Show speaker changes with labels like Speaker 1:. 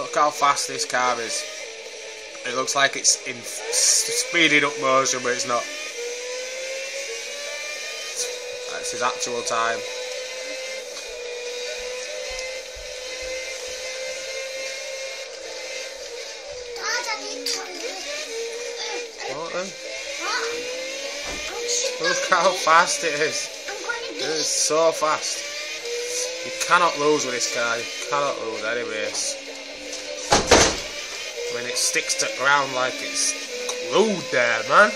Speaker 1: Look how fast this car is. It looks like it's in speeding up motion, but it's not. That's his actual time. What then? Look how fast it is. It is so fast. You cannot lose with this car. You cannot lose any race. It sticks to ground like it's glued there, man.